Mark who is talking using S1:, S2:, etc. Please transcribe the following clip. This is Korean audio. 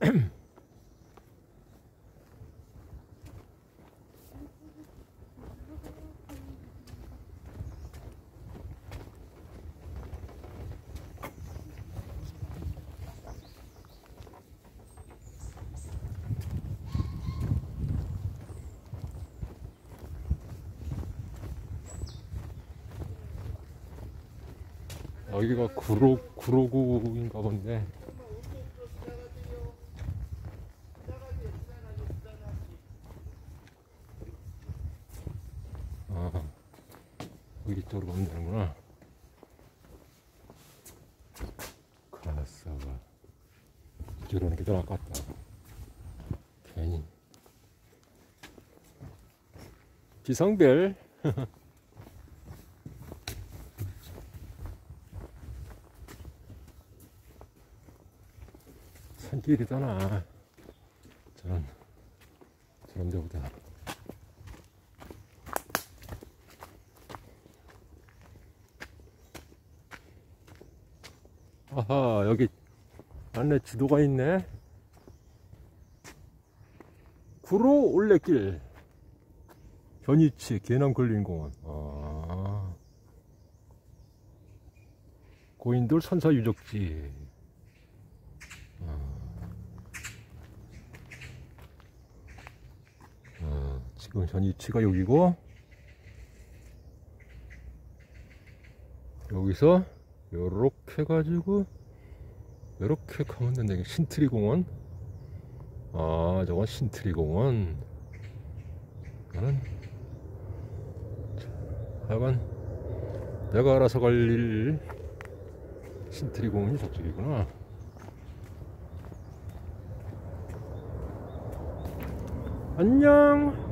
S1: 여기가 구로, 구로구인가 본데. 여기 쪽으로 가면 되는구나. 가라사가. 이쪽으로 오는 게 더 아깝다. 괜히. 지성별. 산길이잖아. 저런, 저런 데보다. 아하, 여기 안에 지도가 있네. 구로 올레길. 견이치 계남걸린공원. 아. 고인돌 선사 유적지. 어, 지금 현 위치가 여기고 여기서 요렇게 해가지고 요렇게 가면 된다. 이게 신트리 공원? 아 저건 신트리 공원. 이거는 하여간 내가 알아서 갈 일 신트리 공원이 저쪽이구나. 안녕